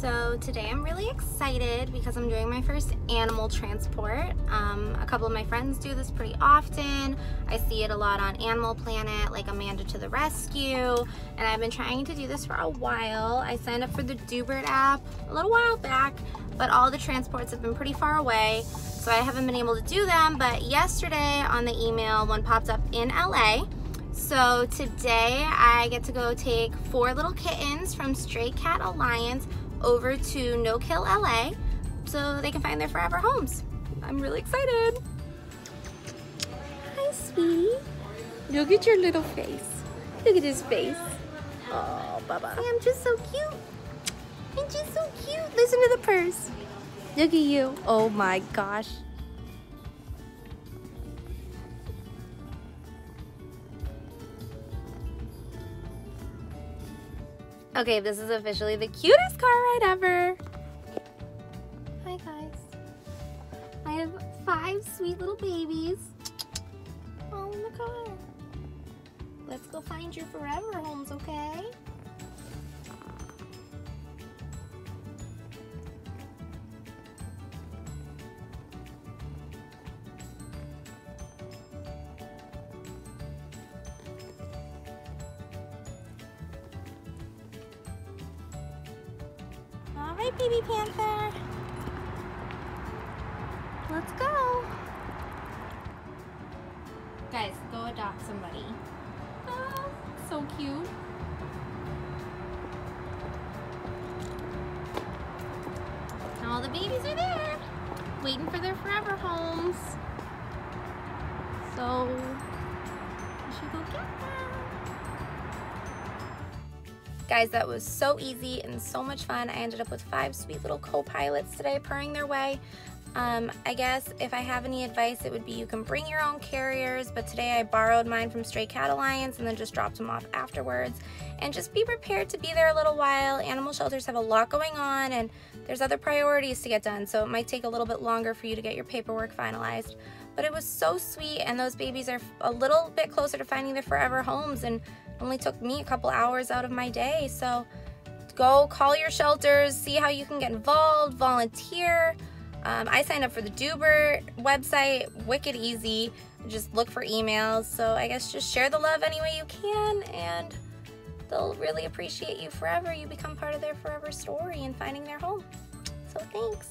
So today I'm really excited because I'm doing my first animal transport. Um, a couple of my friends do this pretty often. I see it a lot on Animal Planet, like Amanda to the Rescue, and I've been trying to do this for a while. I signed up for the Doobert app a little while back, but all the transports have been pretty far away, so I haven't been able to do them, but yesterday on the email, one popped up in LA, so today I get to go take four little kittens from Stray Cat Alliance over to No Kill LA so they can find their forever homes. I'm really excited. Hi, sweetie. Look at your little face. Look at his face. Oh, Baba. I'm just so cute. I'm just so cute. Listen to the purse. Look at you. Oh my gosh. Okay, this is officially the cutest car ever. Hi guys. I have five sweet little babies. Oh, in the car. Let's go find your forever homes, okay? Baby panther. Let's go. Guys, go adopt somebody. Oh, so cute. All the babies are there, waiting for their forever homes. So, we should go get them. Guys, that was so easy and so much fun. I ended up with five sweet little co-pilots today purring their way. Um, I guess if I have any advice, it would be you can bring your own carriers, but today I borrowed mine from Stray Cat Alliance and then just dropped them off afterwards. And just be prepared to be there a little while. Animal shelters have a lot going on and there's other priorities to get done, so it might take a little bit longer for you to get your paperwork finalized. But it was so sweet and those babies are a little bit closer to finding their forever homes and only took me a couple hours out of my day. So go call your shelters, see how you can get involved, volunteer. Um, I signed up for the Doobert website, wicked easy. Just look for emails. So I guess just share the love any way you can and they'll really appreciate you forever. You become part of their forever story and finding their home. So thanks.